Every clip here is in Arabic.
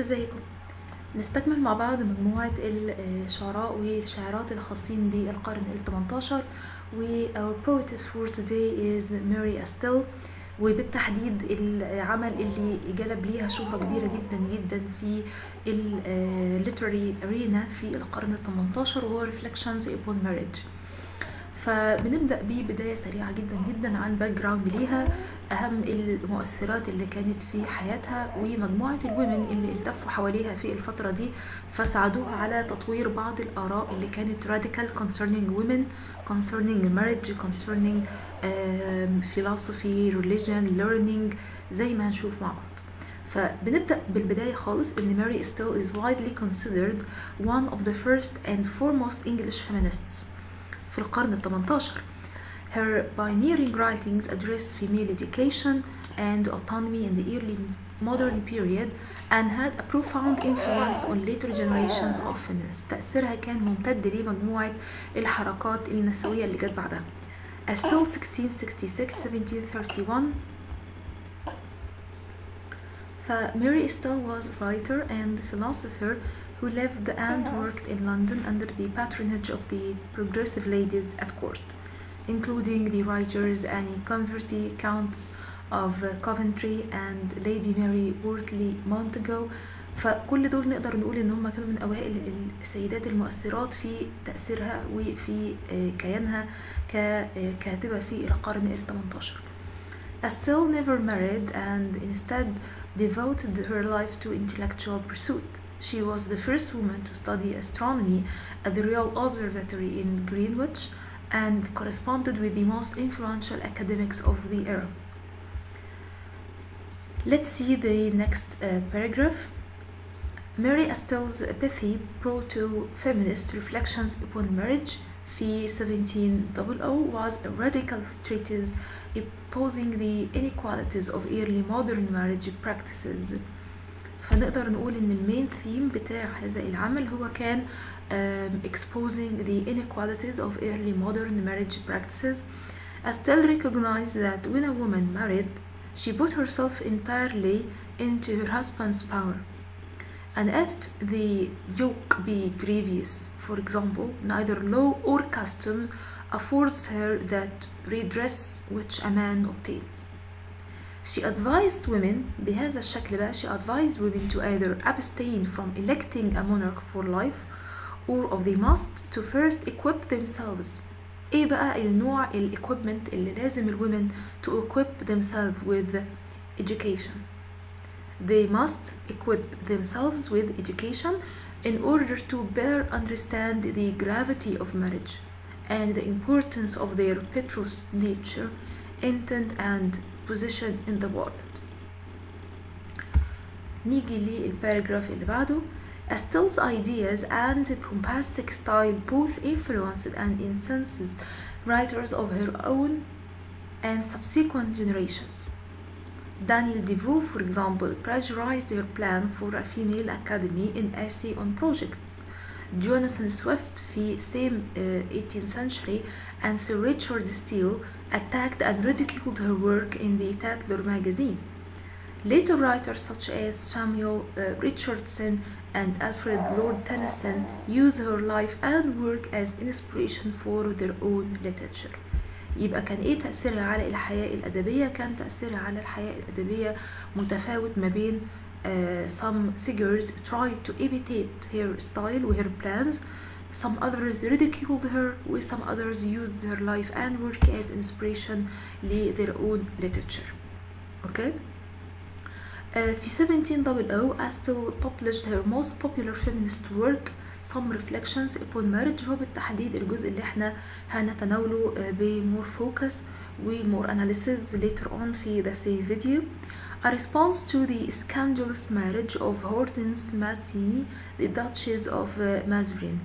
ازيكم؟ نستكمل مع بعض مجموعة الشعراء والشاعرات الخاصين بالقرن ال 18 و our poetess for today is Mary Astell وبالتحديد العمل اللي جلب ليها شهرة كبيرة جدا جدا في ال literary arena في القرن ال 18 وهو Reflections upon Marriage. فبنبدأ ببداية سريعة جدا جدا عن background ليها أهم المؤثرات اللي كانت في حياتها ومجموعة الومن اللي التفوا حواليها في الفترة دي فساعدوها على تطوير بعض الآراء اللي كانت radical concerning women concerning marriage concerning um, philosophy religion learning زي ما هنشوف مع بعض. فبنبدأ بالبداية خالص إن ماري ستيل is widely considered one of the first and foremost English feminists. في القرن ال 18 Her pioneering writings address female education and autonomy in the early modern period and had a profound influence on later generations of feminists. تأثيرها كان ممتد لمجموعة الحركات النسوية اللي جت بعدها. Still 1666-1731 فماري Estelle was a writer and philosopher who lived and worked in London under the patronage of the progressive ladies at court, including the writers Annie Converty, Countess of Coventry and Lady Mary Wortley Montagu فكل دول نقدر نقول ان هم كانوا من اوائل السيدات المؤثرات في تاثيرها وفي كيانها ككاتبه في القرن ال 18 Estelle never married and instead devoted her life to intellectual pursuit. She was the first woman to study astronomy at the Royal Observatory in Greenwich and corresponded with the most influential academics of the era. Let's see the next uh, paragraph. Mary Estelle's epithet brought to feminist reflections upon marriage في 1700 was a radical treatise opposing the inequalities of early modern marriage practices. فنقدر نقول ان المين ثيم بتاع هذا العمل هو كان um, exposing the inequalities of early modern marriage practices Estelle recognized that when a woman married she put herself entirely into her husband's power and if the yoke be grievous for example neither law or customs affords her that redress which a man obtains She advised women بهذا الشكل بقى she advised women to either abstain from electing a monarch for life or of they must to first equip themselves ايه بقى النوع equipment اللي لازم الwomen to equip themselves with education they must equip themselves with education in order to better understand the gravity of marriage and the importance of their petrous nature intent and position in the world نيجي للباراجراف اللي بعده Estelle's ideas and bombastic style both influenced and incensed writers of her own and subsequent generations. Daniel Defoe, for example, plagiarized her plan for a female academy in essay on projects. Jonathan Swift في same uh, 18th century and Sir Richard Steele attacked and ridiculed her work in the Tatler magazine. Later writers such as Samuel uh, Richardson and Alfred Lord Tennyson used her life and work as inspiration for their own literature. يبقى كان ايه تأثيرها على الحياة الأدبية؟ كان تأثيرها على الحياة الأدبية متفاوت ما بين uh, some figures tried to imitate her style with her plans some others ridiculed her with some others used her life and work as inspiration to their own literature okay uh, في 1700 Estelle published her most popular feminist work some reflections upon marriage هو بالتحديد الجزء اللي احنا هنتناوله uh, بمور focus ومور analysis later on في the same video a response to the scandalous marriage of Hortense Mazzini, the Duchess of uh, Mazarin.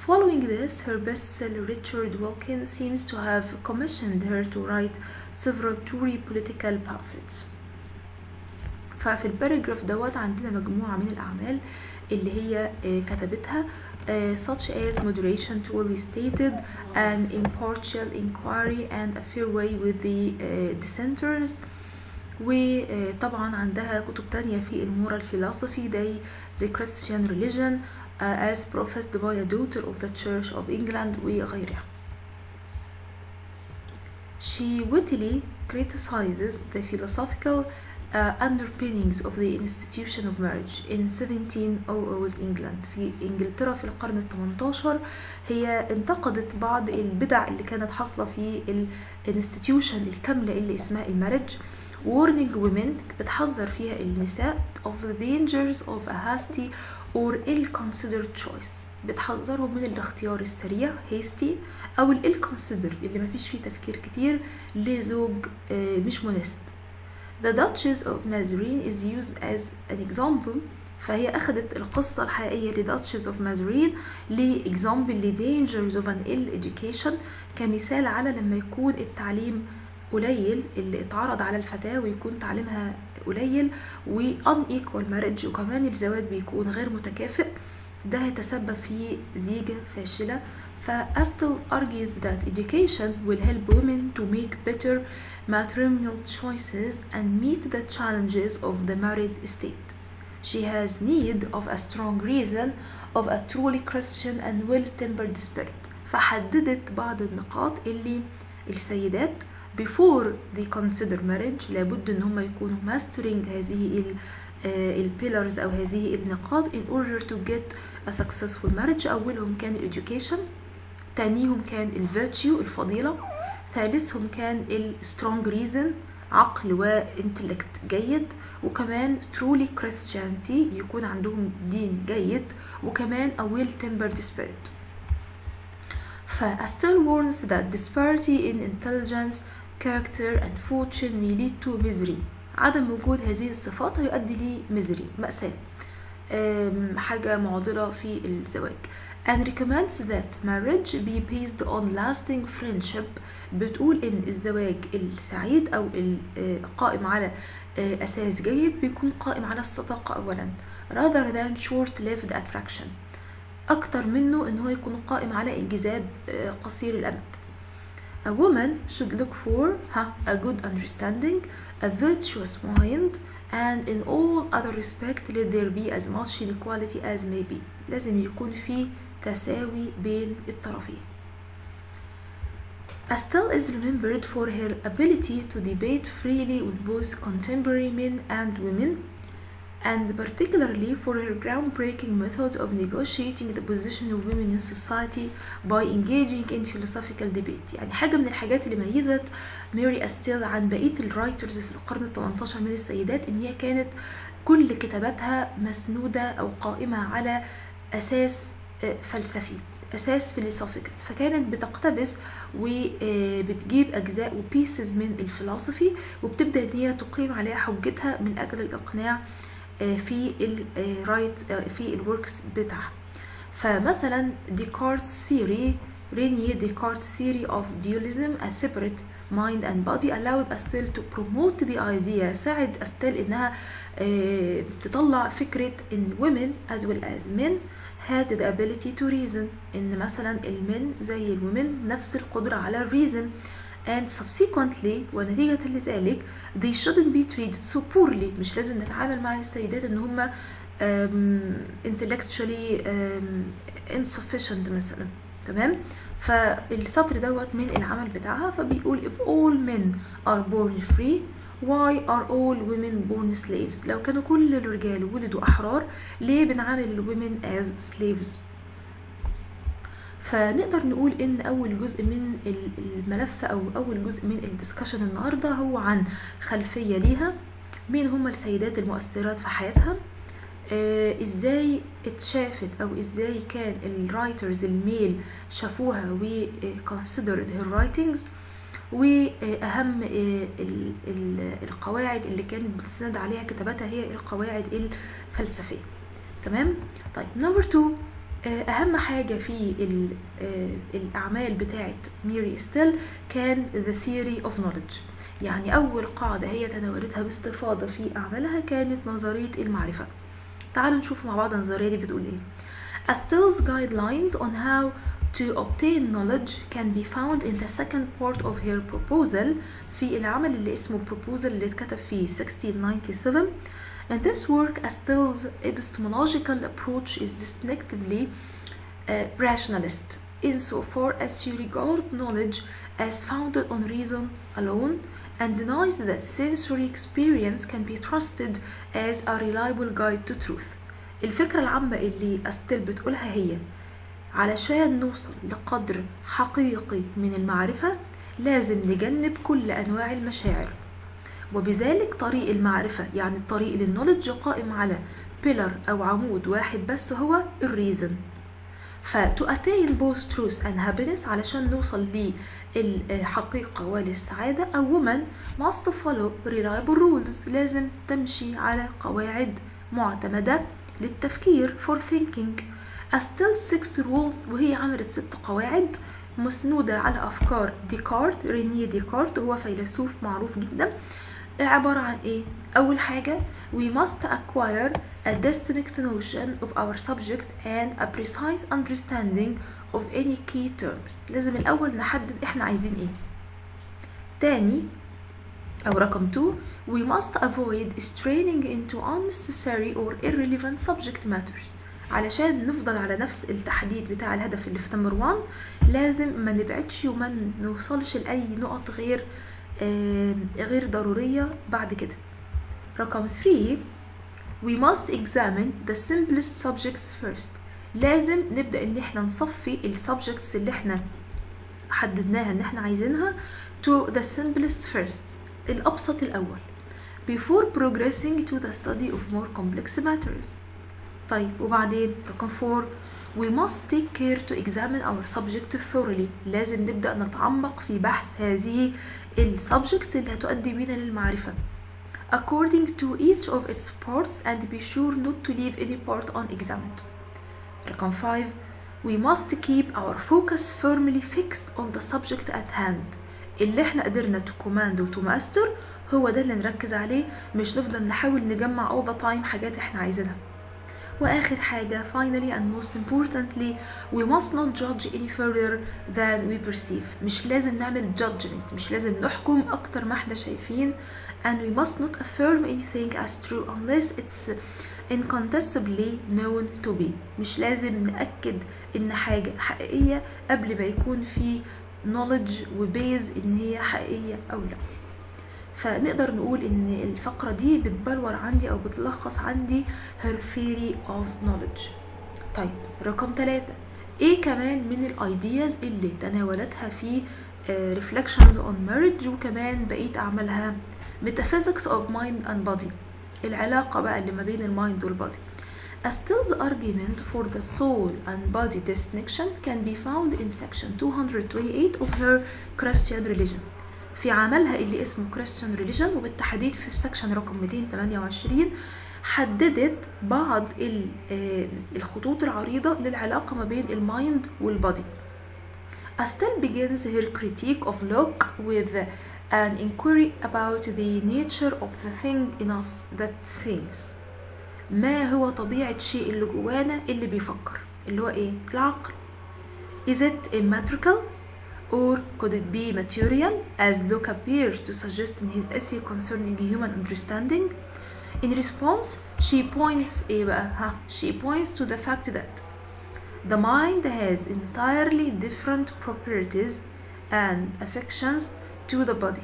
Following this, her bestseller Richard Wilkins seems to have commissioned her to write several Tory political pamphlets. ففي الباراجراف دوت عندنا مجموعة من الأعمال اللي هي كتبتها such as moderation truly stated, an impartial inquiry and a fair way with the dissenters, وطبعا عندها كتب تانية في المورال philosophy زي The Christian Religion uh, as professed by a daughter of the Church of England وغيرها. She wittily criticizes the philosophical uh, underpinnings of the institution of marriage in 1700s England في إنجلترا في القرن ال 18 هي انتقدت بعض البدع اللي كانت حاصلة في ال institution الكاملة اللي اسمها ال marriage warning women بتحذر فيها النساء of the dangers of a hasty or ill-considered choice بتحذرهم من الاختيار السريع hasty أو ال ill-considered اللي مفيش فيه تفكير كتير لزوج آه، مش مناسب The Duchess of Mazarin is used as an example فهي أخذت القصة الحقيقية ل Duchess of Mazarin لإكزامبل ل dangers of an ill education كمثال على لما يكون التعليم قليل اللي اتعرض على الفتاة ويكون تعليمها قليل و unequal marriage وكمان الزواج بيكون غير متكافئ ده هيتسبب في زيجة فاشلة فأستل argues that education will help women to make better matrimonial choices and meet the challenges of the married state. She has need of a strong reason of a truly Christian and well-tempered spirit. فحددت بعض النقاط اللي السيدات before they consider marriage لابد ان هم يكونوا mastering هذه ال ال pillars أو هذه النقاط in order to get a successful marriage اولهم كان education تانيهم كان ال virtue الفضيلة ثالثهم كان strong reason عقل وانتلكت جيد وكمان truly Christianity يكون عندهم دين جيد وكمان a well tempered spirit فأستل warns that disparity in intelligence character and fortune lead to misery. عدم وجود هذه الصفات هيؤدي misery مأساة. حاجة معضلة في الزواج. And recommends that marriage be based on lasting friendship. بتقول إن الزواج السعيد أو القائم على آه، أساس جيد بيكون قائم على الصداقة اولا rather than short lived attraction. أكتر منه إن هو يكون قائم على إنجذاب آه، قصير الأمد. A woman should look for ها, a good understanding, a virtuous mind, and in all other respect let there be as much inequality as may be. لازم يكون في تساوي بين الطرفين. Estelle is remembered for her ability to debate freely with both contemporary men and women, and particularly for her groundbreaking methods of negotiating the position of women in society by engaging in philosophical debate. يعني حاجة من الحاجات اللي ميزت ماري أستيل عن بقية الرايترز في القرن ال 18 من السيدات إن هي كانت كل كتاباتها مسنودة أو قائمة على أساس آه، فلسفي أساس philosophical فكانت بتقتبس وبتجيب أجزاء و pieces من ال philosophy وبتبدأ إن هي تقيم عليها حجتها من أجل الإقناع آه، في الرايت في الوركس بتاعها فمثلا ديكارت's theory رينيه ديكارت's theory of dualism as separate mind and body allowed Estelle to promote the idea ساعد أستيل إنها آه، تطلع فكرة إن women as well as men had the ability to reason إن مثلا المن زي الwomen نفس القدرة على الريزن And subsequently ونتيجة لذلك they shouldn't be treated so poorly مش لازم نتعامل مع السيدات ان هم um, intellectually um, insufficient مثلا تمام فالسطر دوت من العمل بتاعها فبيقول if all men are born free why are all women born slaves لو كانوا كل الرجال ولدوا أحرار ليه بنعامل ال women as slaves فنقدر نقول إن أول جزء من الملف أو أول جزء من ال discussion النهارده هو عن خلفية ليها. مين هم السيدات المؤثرات في حياتها؟ آه إزاي اتشافت أو إزاي كان ال writers ال male شافوها و considered her writings وأهم آه ال- ال- القواعد اللي كانت بتستند عليها كتاباتها هي القواعد الفلسفية. تمام؟ طيب number 2 أهم حاجة في آه، الأعمال بتاعه ميري أستيل كان the theory of knowledge. يعني أول قاعدة هي تناولتها باستفاضة في أعمالها كانت نظرية المعرفة. تعالوا نشوف مع بعض النظرية دي بتقول إيه. Estille's guidelines on how to obtain knowledge can be found in the second part of her proposal في العمل اللي اسمه proposal اللي اتكتب في 1697 and this work Astill's epistemological approach is distinctively uh, rationalist insofar as she regards knowledge as founded on reason alone and denies that sensory experience can be trusted as a reliable guide to truth الفكرة العامة اللي أستيل بتقولها هي علشان نوصل لقدر حقيقي من المعرفة لازم نجنب كل أنواع المشاعر وبذلك طريق المعرفة يعني الطريق للنولج قائم على بيلر أو عمود واحد بس هو الريزن. ف to attain both truth and happiness علشان نوصل للحقيقة وللسعادة a woman must follow reliable rules. لازم تمشي على قواعد معتمدة للتفكير for thinking. A still six rules وهي عملت ست قواعد مسنودة على أفكار ديكارت رينيه ديكارت هو فيلسوف معروف جدا. عبارة عن إيه؟ أول حاجة we must acquire a distinct notion of our subject and a precise understanding of any key terms لازم الأول نحدد إحنا عايزين إيه تاني أو رقم 2 we must avoid straining into unnecessary or irrelevant subject matters علشان نفضل على نفس التحديد بتاع الهدف اللي في number 1 لازم ما نبعدش وما نوصلش لأي نقط غير آه غير ضرورية بعد كده رقم 3 we must examine the simplest subjects first لازم نبدأ ان إحنا نصفي ال subjects اللي إحنا حددناها ان إحنا عايزينها to the simplest first الأبسط الأول before progressing to the study of more complex matters طيب وبعدين رقم 4 we must take care to examine our subject thoroughly لازم نبدأ نتعمق في بحث هذه السبجكتس اللي هتؤدي بينا للمعرفة according to each of its parts and be sure not to leave any part unexamined رقم 5 we must keep our focus firmly fixed on the subject at hand اللي إحنا قدرنا to command و to master هو ده اللي نركز عليه مش نفضل نحاول نجمع all the time حاجات إحنا عايزينها واخر حاجة finally and most importantly we must not judge any further than we perceive مش لازم نعمل judgment مش لازم نحكم أكتر ما إحنا شايفين and we must not affirm anything as true unless it's incontestably known to be مش لازم نأكد ان حاجة حقيقية قبل ما يكون في knowledge و base ان هي حقيقية أو لا فنقدر نقول ان الفقرة دي بتبلور عندي أو بتلخص عندي her theory of knowledge طيب رقم ثلاثة إيه كمان من ال ideas اللي تناولتها في uh, reflections on marriage وكمان بقية اعمالها metaphysics of mind and body العلاقة بقى اللي ما بين ال mind وال body Astell's argument for the soul and body distinction can be found in section 228 of her Christian religion في عملها اللي اسمه Christian religion وبالتحديد في ال section رقم 228 حددت بعض الخطوط العريضة للعلاقة ما بين ال mind وال body Astell begins her critique of Locke with an inquiry about the nature of the thing in us that thinks. ما هو طبيعة الشيء اللي جوانا اللي بيفكر؟ اللي هو إيه؟ العقل. Is it immaterial? Or could it be material, as Locke appears to suggest in his essay concerning human understanding? In response, she points, she points to the fact that the mind has entirely different properties and affections to the body,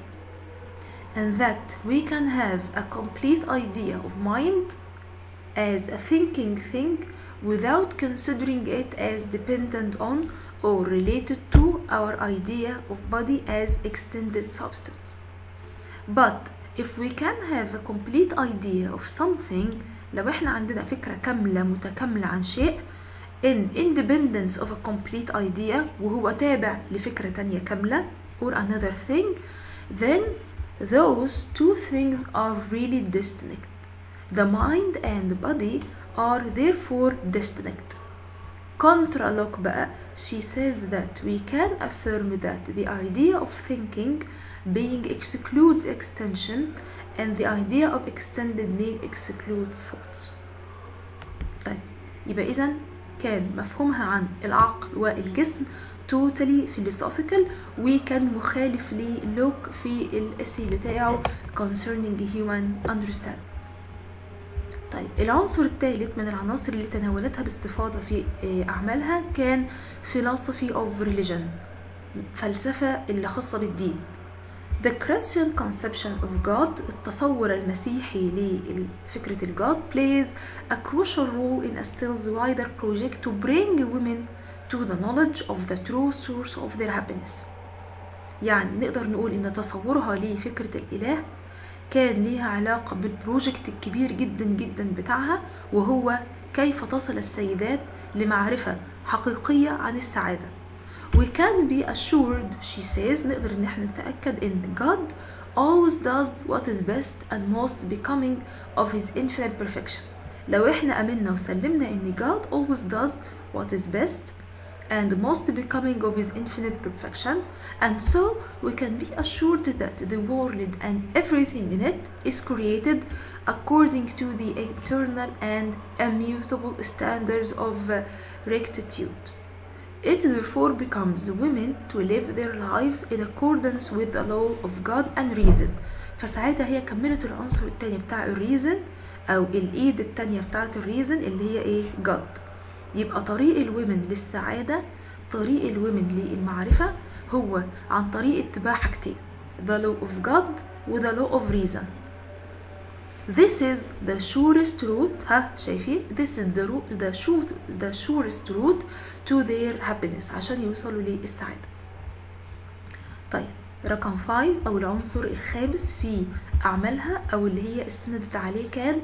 and that we can have a complete idea of mind as a thinking thing without considering it as dependent on or related to our idea of body as extended substance. But if we can have a complete idea of something لو احنا عندنا فكرة كاملة متكاملة عن شيء in independence of a complete idea وهو تابع لفكرة تانية كاملة or another thing then those two things are really distinct the mind and the body are therefore distinct contra Locke بقى she says that we can affirm that the idea of thinking being excludes extension and the idea of extended being excludes thoughts طيب يبقى إذا كان مفهومها عن العقل والجسم totally philosophical وكان مخالف للوك في الاسي بتاعه concerning human understanding طيب العنصر الثالث من العناصر اللي تناولتها باستفاضة في أعمالها كان philosophy of religion فلسفة اللي خاصة بالدين The Christian conception of God التصور المسيحي لفكرة الجاد plays a crucial role in Estille's wider project to bring women to the knowledge of the true source of their happiness يعني نقدر نقول إن تصورها لفكرة الإله كان ليها علاقة بالبروجكت الكبير جدا جدا بتاعها وهو كيف تصل السيدات لمعرفة حقيقية عن السعادة. We can be assured she says نقدر إن إحنا نتأكد إن God always does what is best and most becoming of his infinite perfection. لو إحنا آمنا وسلمنا إن God always does what is best and most becoming of his infinite perfection and so we can be assured that the world and everything in it is created according to the eternal and immutable standards of uh, rectitude it therefore becomes women to live their lives in accordance with the law of God and reason فساعتها هي كملت العنصر التاني بتاع الريزن او الايد التانية بتاعت الريزن اللي هي ايه God يبقى طريق الومن للسعادة طريق الومن للمعرفة هو عن طريق اتباع حاجتين the law of God و the law of reason. This is the surest route ها شايفين؟ This is the, route, the, sure, the surest route to their happiness عشان يوصلوا للسعادة. طيب رقم 5 أو العنصر الخامس في أعمالها أو اللي هي استندت عليه كان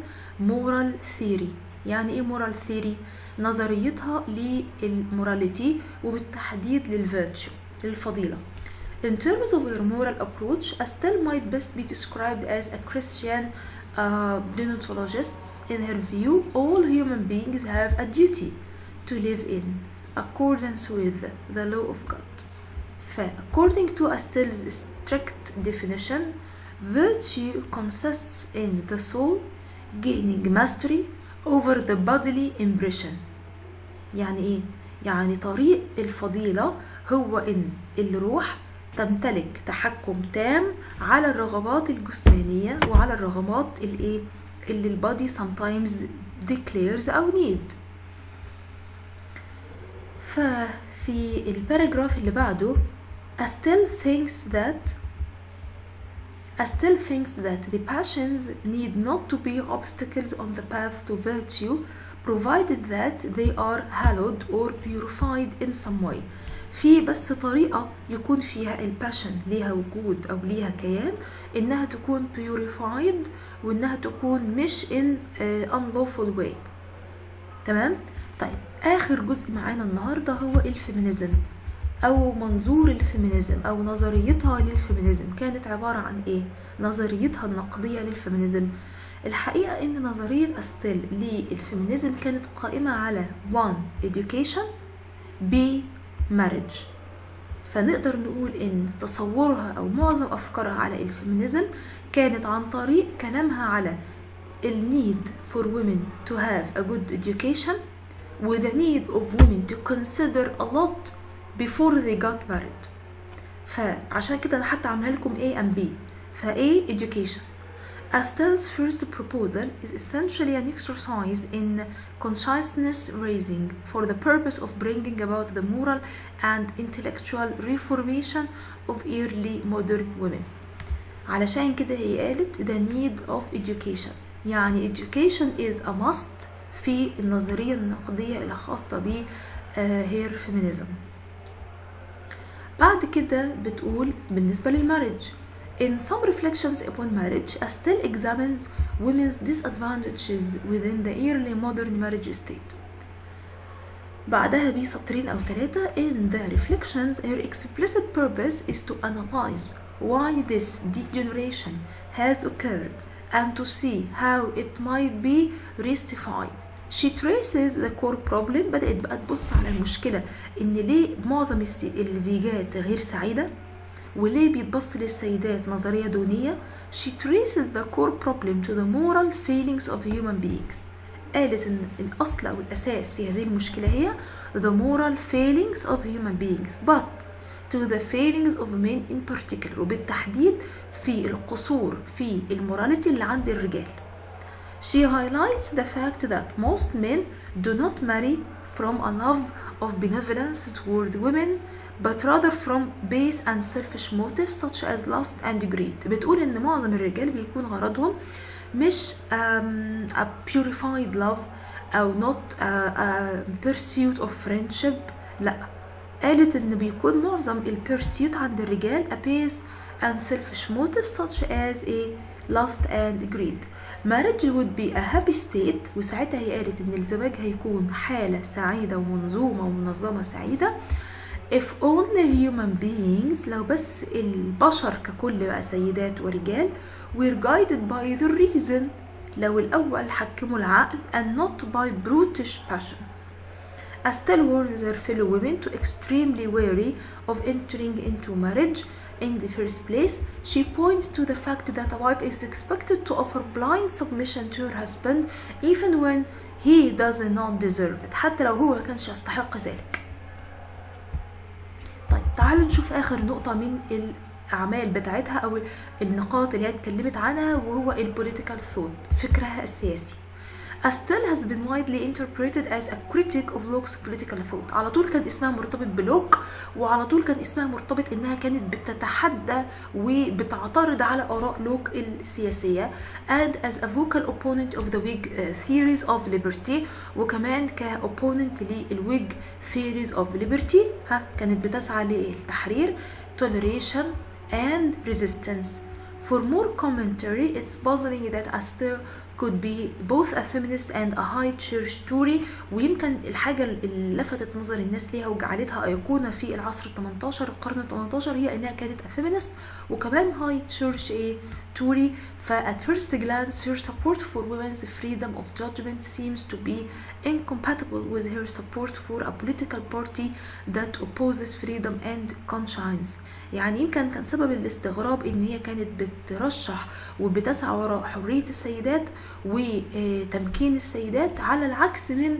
moral theory. يعني إيه moral theory؟ نظريتها للموراليتي وبالتحديد للفيرتشو للفضيلة In terms of her moral approach, Estelle might best be described as a Christian uh, deontologist. In her view, all human beings have a duty to live in accordance with the law of God. According to Estelle's strict definition, virtue consists in the soul gaining mastery over the bodily impression يعني إيه؟ يعني طريق الفضيلة هو إن الروح تمتلك تحكم تام على الرغبات الجسمانية وعلى الرغبات الإيه؟ اللي البادي sometimes declares أو need. ففي الباراجراف اللي بعده Estelle thinks that Estelle thinks that the passions need not to be obstacles on the path to virtue provided that they are hallowed or purified in some way في بس طريقة يكون فيها الباشن ليها وجود أو ليها كيان إنها تكون purified وإنها تكون مش in uh, unlawful way تمام؟ طيب آخر جزء معانا النهاردة هو ال feminism أو منظور ال feminism أو نظريتها لل feminism كانت عبارة عن إيه؟ نظريتها النقدية لل feminism الحقيقة إن نظرية أستيل لل feminism كانت قائمة على 1 education B marriage فنقدر نقول إن تصورها أو معظم أفكارها على الفيمينيزم كانت عن طريق كلامها على ال need for women to have a good education with the need of women to consider a lot before they got married فعشان كده أنا حتى عاملها لكم A and B ف A education Estelle's first proposal is essentially an exercise in consciousness raising for the purpose of bringing about the moral and intellectual reformation of early modern women علشان كده هي قالت the need of education يعني education is a must في النظرية النقدية الخاصة ب هير فيمينيزم بعد كده بتقول بالنسبة للمارج In some reflections upon marriage, Estelle examines women's disadvantages within the early modern marriage state. بعدها بسطرين أو ثلاثة In the reflections, her explicit purpose is to analyze why this degeneration has occurred and to see how it might be rectified. She traces the core problem بدأت بقى تبص على المشكلة إن ليه معظم الزيجات غير سعيدة؟ وليه بيتبص للسيدات نظرية دونية؟ She traces the core problem to the moral failings of human beings. قالت إن الأصل أو الأساس في هذه المشكلة هي the moral failings of human beings. But to the failings of men in particular وبالتحديد في القصور في الموراليتي اللي عند الرجال. She highlights the fact that most men do not marry from a love of benevolence toward women but rather from base and selfish motives such as lust and greed بتقول ان معظم الرجال بيكون غرضهم مش um, a purified love او not a, a pursuit of friendship لا قالت ان بيكون معظم البيرسيوت عند الرجال a base and selfish motives such as a lust and greed Marriage would be a happy state وساعتها هي قالت ان الزواج هيكون حالة سعيدة ومنظومة ومنظمة سعيدة if the human beings لو بس البشر ككل بقى سيدات ورجال were guided by the reason لو الأول حكموا العقل and not by brutish passion Estelle warns her fellow women to extremely wary of entering into marriage in the first place. She points to the fact that a wife is expected to offer blind submission to her husband even when he does not deserve it حتى لو هو كانش يستحق ذلك. طيب تعالوا نشوف آخر نقطة من الأعمال بتاعتها أو النقاط اللي هي اتكلمت عنها وهو ال political thought فكرها السياسي. Astell has been widely interpreted as a critic of Locke's political thought على طول كان اسمها مرتبط بلوك وعلى طول كان اسمها مرتبط انها كانت بتتحدى وبتعترض على اراء لوك السياسية and as a vocal opponent of the Whig theories of liberty وكمان كopponent للويج theories of liberty ها كانت بتسعى للتحرير toleration and resistance For more commentary, it's puzzling that Estelle could be both a feminist and a high church Tory ويمكن الحاجة اللي لفتت نظر الناس ليها وجعلتها أيقونة في العصر ال 18 القرن ال 18 هي إنها كانت a feminist وكمان high church إيه؟ Tory ف at first glance her support for women's freedom of judgment seems to be incompatible with her support for a political party that opposes freedom and conscience. يعني يمكن كان سبب الاستغراب إن هي كانت بترشح وبتسعى وراء حرية السيدات وتمكين السيدات على العكس من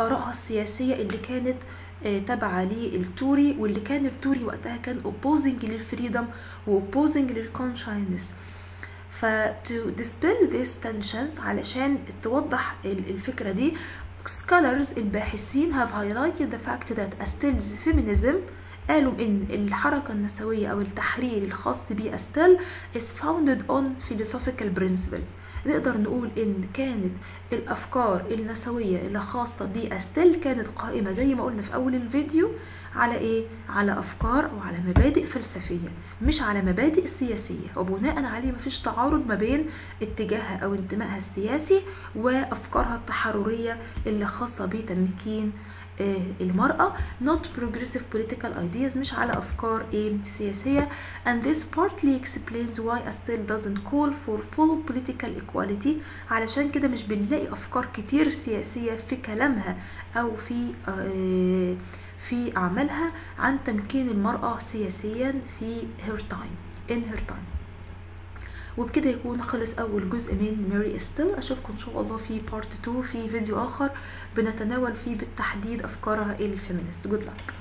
آرائها السياسية اللي كانت تابعة لل Tory واللي كان ال Tory وقتها كان opposing لل freedom و opposing لل conscience ف to dispel these tensions علشان توضح الفكرة دي. Scholars الباحثين have highlighted the fact that Astell's feminism قالوا إن الحركة النسوية أو التحرير الخاص بأستيل is founded on philosophical principles. نقدر نقول إن كانت الأفكار النسوية اللي خاصة بأستيل كانت قائمة زي ما قلنا في أول الفيديو. على إيه؟ على أفكار وعلى مبادئ فلسفية مش على مبادئ سياسية. وبناء عليه مفيش تعارض ما بين اتجاهها أو انتمائها السياسي وأفكارها التحررية اللي خاصة بتمكين المرأة. Not progressive political ideas مش على أفكار إيه؟ سياسية. And this partly explains why Estelle doesn't call for full political equality علشان كده مش بنلاقي أفكار كتير سياسية في كلامها أو في آه في أعمالها عن تمكين المرأة سياسيا في her time in her time. وبكده يكون خلص أول جزء من ماري أستيل أشوفكم إن شاء الله في part 2 في فيديو آخر بنتناول فيه بالتحديد أفكارها ال feminist. good luck